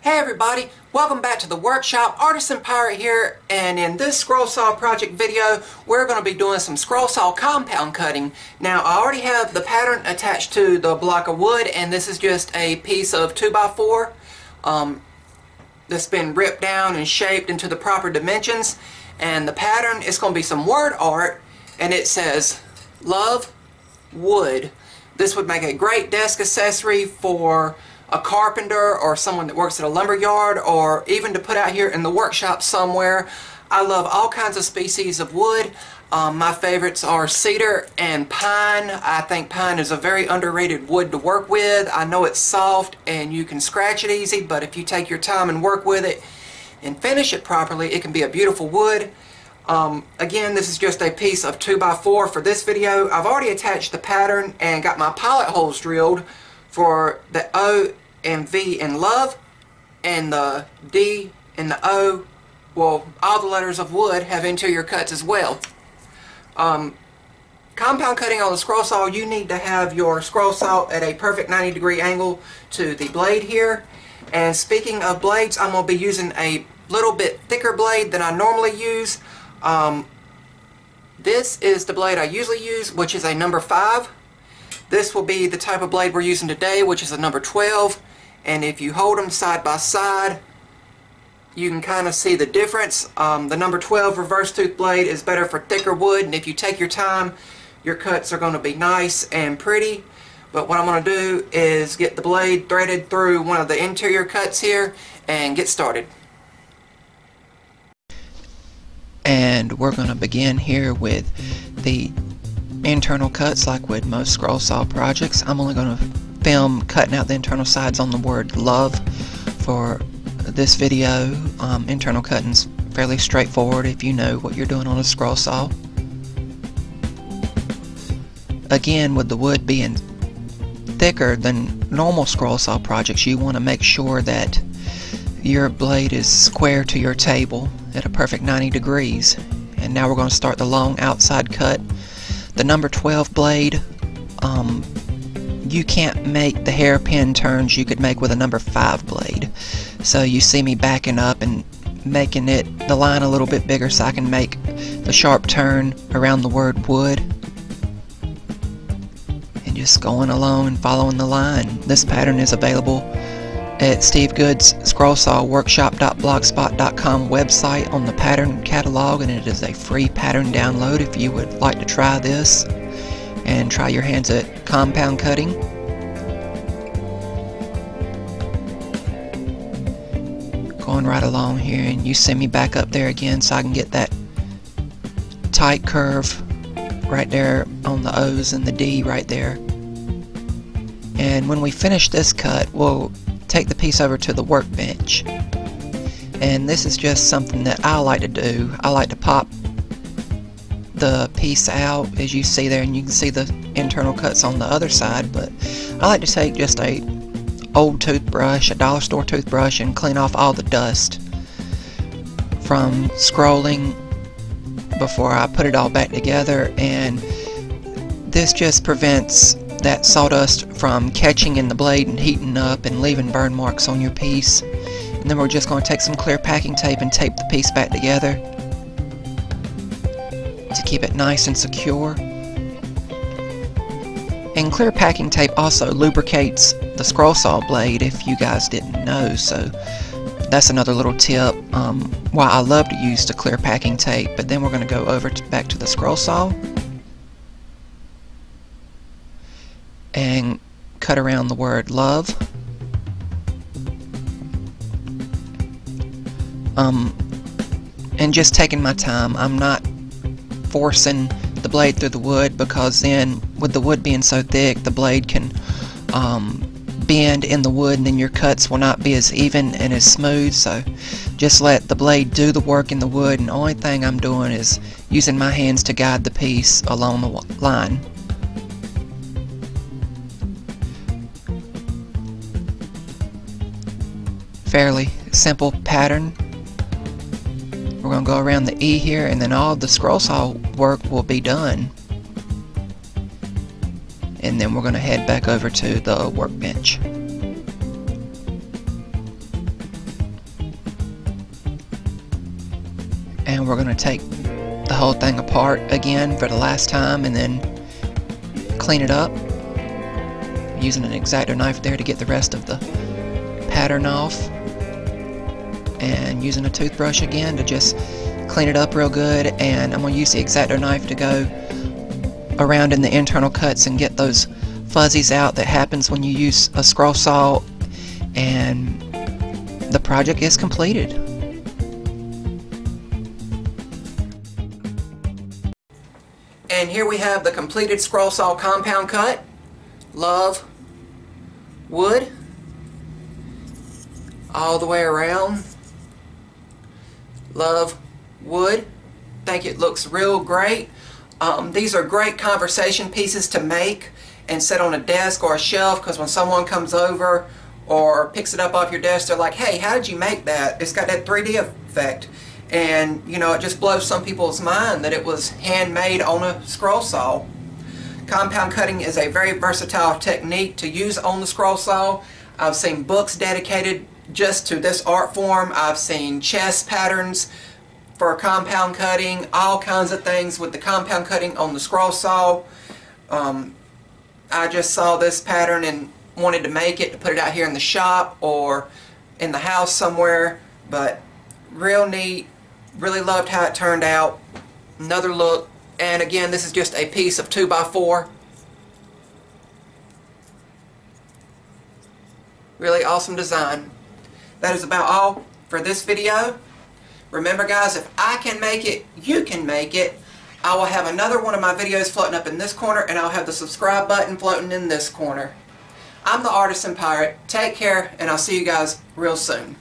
Hey everybody, welcome back to the workshop. Artisan Pirate here and in this scroll saw project video we're going to be doing some scroll saw compound cutting. Now I already have the pattern attached to the block of wood and this is just a piece of 2x4 um, that's been ripped down and shaped into the proper dimensions and the pattern is going to be some word art and it says love wood. This would make a great desk accessory for a carpenter or someone that works at a lumber yard or even to put out here in the workshop somewhere. I love all kinds of species of wood. Um, my favorites are cedar and pine. I think pine is a very underrated wood to work with. I know it's soft and you can scratch it easy, but if you take your time and work with it and finish it properly, it can be a beautiful wood. Um, again, this is just a piece of 2x4 for this video. I've already attached the pattern and got my pilot holes drilled for the O and V in love and the D and the O, well, all the letters of wood have interior cuts as well. Um, compound cutting on the scroll saw, you need to have your scroll saw at a perfect 90 degree angle to the blade here. And speaking of blades, I'm going to be using a little bit thicker blade than I normally use. Um, this is the blade I usually use, which is a number 5. This will be the type of blade we're using today, which is a number 12. And if you hold them side by side, you can kind of see the difference. Um, the number 12 reverse tooth blade is better for thicker wood, and if you take your time, your cuts are going to be nice and pretty. But what I'm going to do is get the blade threaded through one of the interior cuts here and get started. And we're going to begin here with the internal cuts like with most scroll saw projects. I'm only going to film cutting out the internal sides on the word love for this video. Um, internal cutting's fairly straightforward if you know what you're doing on a scroll saw. Again, with the wood being thicker than normal scroll saw projects, you want to make sure that your blade is square to your table at a perfect 90 degrees. And now we're going to start the long outside cut the number 12 blade, um, you can't make the hairpin turns you could make with a number 5 blade. So you see me backing up and making it the line a little bit bigger so I can make the sharp turn around the word wood. And just going along and following the line. This pattern is available at Steve Good's website on the pattern catalog and it is a free pattern download if you would like to try this and try your hands at compound cutting. Going right along here and you send me back up there again so I can get that tight curve right there on the O's and the D right there. And when we finish this cut, we'll take the piece over to the workbench. And this is just something that I like to do. I like to pop the piece out as you see there and you can see the internal cuts on the other side but I like to take just a old toothbrush, a dollar store toothbrush and clean off all the dust from scrolling before I put it all back together and this just prevents that sawdust from catching in the blade and heating up and leaving burn marks on your piece. And then we're just going to take some clear packing tape and tape the piece back together to keep it nice and secure. And clear packing tape also lubricates the scroll saw blade if you guys didn't know, so that's another little tip um, why I love to use the clear packing tape. But then we're going to go over to, back to the scroll saw. And cut around the word love. Um, and just taking my time. I'm not forcing the blade through the wood because then with the wood being so thick the blade can um, bend in the wood and then your cuts will not be as even and as smooth so just let the blade do the work in the wood and the only thing I'm doing is using my hands to guide the piece along the line. fairly simple pattern. We're going to go around the E here and then all the scroll saw work will be done. And then we're going to head back over to the workbench. And we're going to take the whole thing apart again for the last time and then clean it up using an X-Acto knife there to get the rest of the pattern off and using a toothbrush again to just clean it up real good and I'm going to use the X-Acto knife to go around in the internal cuts and get those fuzzies out that happens when you use a scroll saw and the project is completed. And here we have the completed scroll saw compound cut. Love wood all the way around. Love wood. Think it looks real great. Um, these are great conversation pieces to make and set on a desk or a shelf because when someone comes over or picks it up off your desk, they're like, hey, how did you make that? It's got that 3D effect. And, you know, it just blows some people's mind that it was handmade on a scroll saw. Compound cutting is a very versatile technique to use on the scroll saw. I've seen books dedicated just to this art form. I've seen chess patterns for compound cutting, all kinds of things with the compound cutting on the scroll saw. Um, I just saw this pattern and wanted to make it to put it out here in the shop or in the house somewhere, but real neat. Really loved how it turned out. Another look, and again, this is just a piece of 2x4. Really awesome design. That is about all for this video. Remember guys, if I can make it, you can make it. I will have another one of my videos floating up in this corner and I'll have the subscribe button floating in this corner. I'm the Artisan Pirate. Take care and I'll see you guys real soon.